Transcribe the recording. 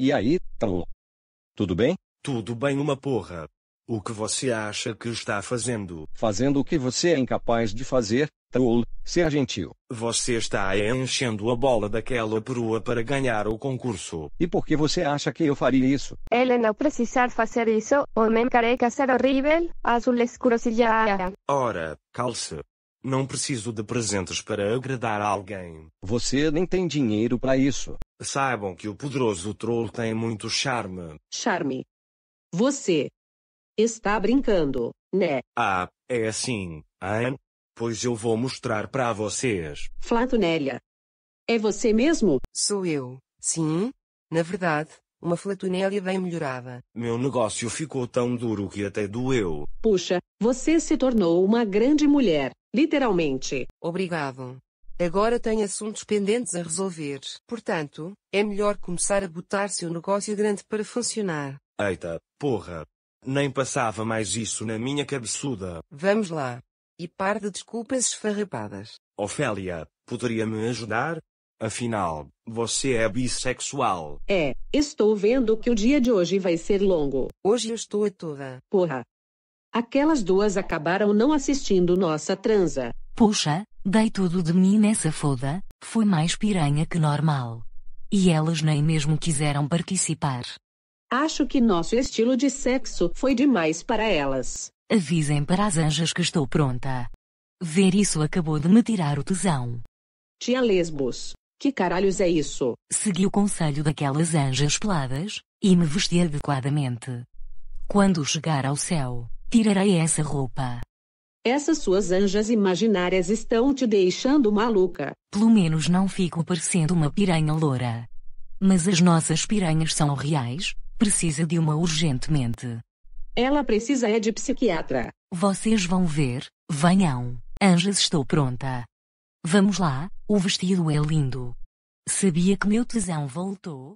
E aí, Troll? Tudo bem? Tudo bem uma porra. O que você acha que está fazendo? Fazendo o que você é incapaz de fazer, Troll, ser gentil. Você está enchendo a bola daquela perua para ganhar o concurso. E por que você acha que eu faria isso? Ele não precisar fazer isso, homem careca ser horrível, azul escuro se já. Ora, calça. Não preciso de presentes para agradar alguém. Você nem tem dinheiro para isso. Saibam que o poderoso troll tem muito charme. Charme. Você está brincando, né? Ah, é assim, hein? Pois eu vou mostrar para vocês. Flatunélia. É você mesmo? Sou eu. Sim. Na verdade, uma flatunélia bem melhorada. Meu negócio ficou tão duro que até doeu. Puxa, você se tornou uma grande mulher, literalmente. Obrigado. Agora tenho assuntos pendentes a resolver. Portanto, é melhor começar a botar seu negócio grande para funcionar. Eita, porra. Nem passava mais isso na minha cabeçuda. Vamos lá. E par de desculpas esfarrapadas. Ofélia, poderia me ajudar? Afinal, você é bissexual. É, estou vendo que o dia de hoje vai ser longo. Hoje eu estou a toda. Porra. Aquelas duas acabaram não assistindo nossa transa. Puxa, dei tudo de mim nessa foda, foi mais piranha que normal. E elas nem mesmo quiseram participar. Acho que nosso estilo de sexo foi demais para elas. Avisem para as anjas que estou pronta. Ver isso acabou de me tirar o tesão. Tia Lesbos. Que caralhos é isso? Segui o conselho daquelas anjas peladas, e me vesti adequadamente. Quando chegar ao céu, tirarei essa roupa. Essas suas anjas imaginárias estão te deixando maluca. Pelo menos não fico parecendo uma piranha loura. Mas as nossas piranhas são reais, precisa de uma urgentemente. Ela precisa é de psiquiatra. Vocês vão ver, venham. Anjas estou pronta. Vamos lá, o vestido é lindo. Sabia que meu tesão voltou?